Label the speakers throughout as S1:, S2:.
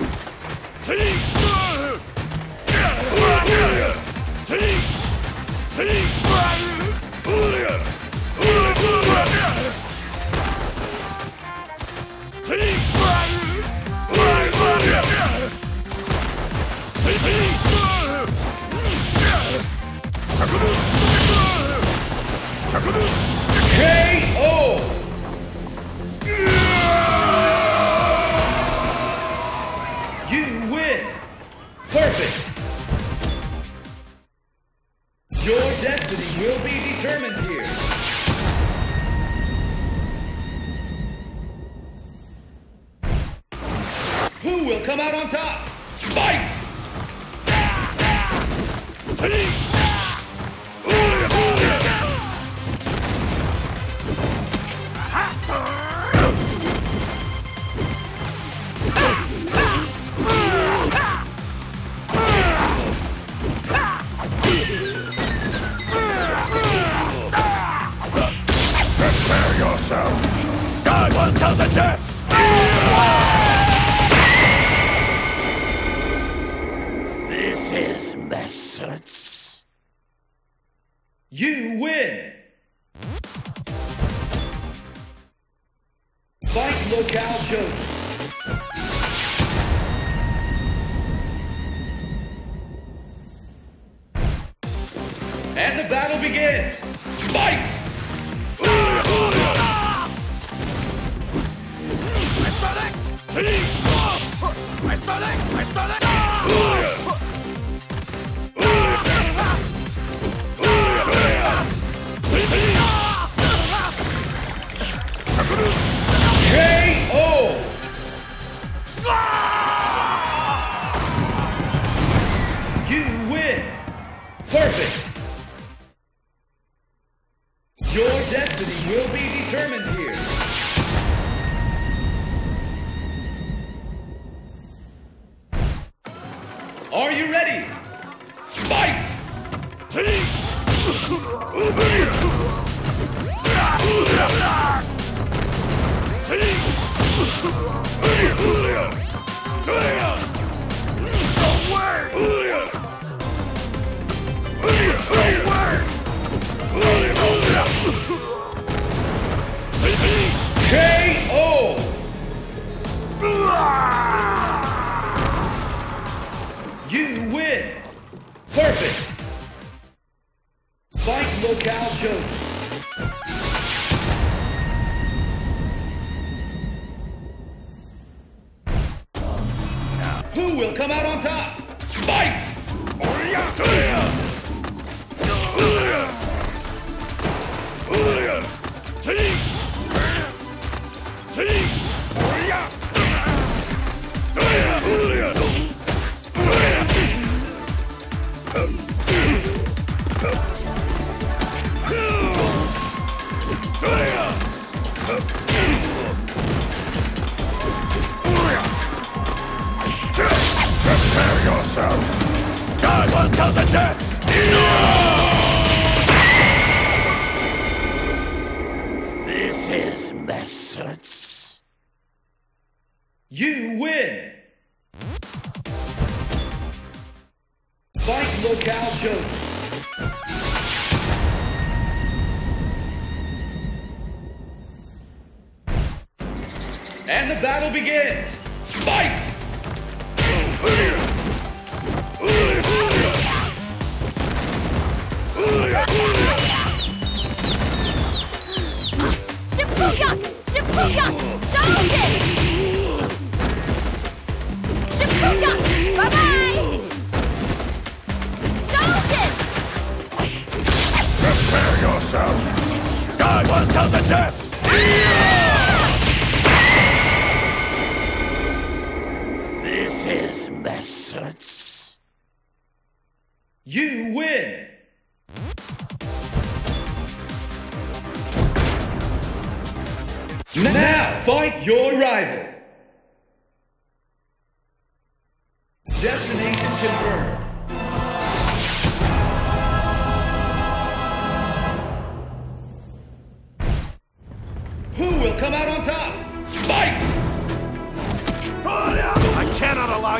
S1: KO! Will come out on top? Fight!
S2: Prepare yourself. Sky 1000 deaths! This.
S1: You win! Fight locale chosen. And the battle begins! Fight!
S2: I select! I select! I select!
S1: Your destiny will be determined here. Are you ready? Fight! KO! Fight locale chosen. Who will come out on top? Fight!
S2: This is methods.
S1: You win! Fight locale chosen. And the battle begins! Fight!
S2: 1000 deaths! This is methods.
S1: You win! Now fight your rival! Destination confirmed.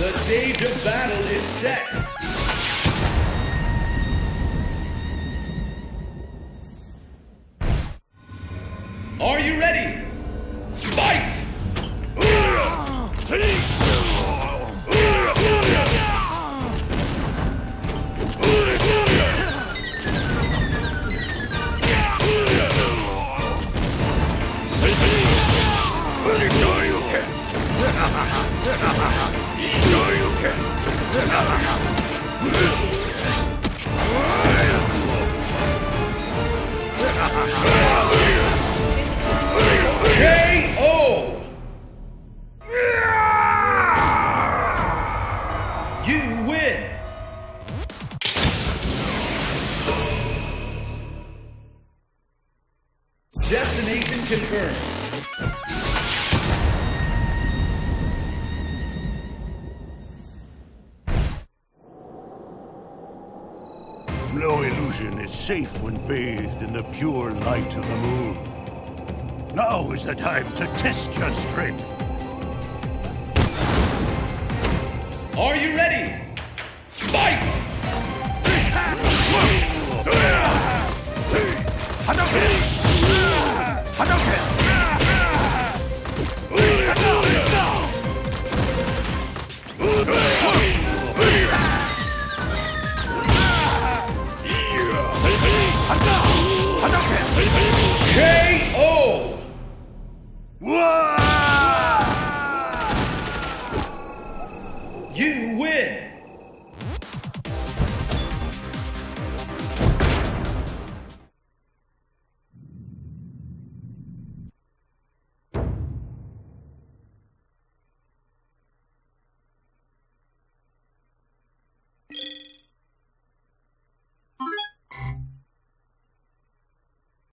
S1: The stage of battle is set. Are you ready? Fight! KO!
S3: No illusion is safe when bathed in the pure light of the moon. Now is the time to test your strength.
S1: Are you ready? Fight!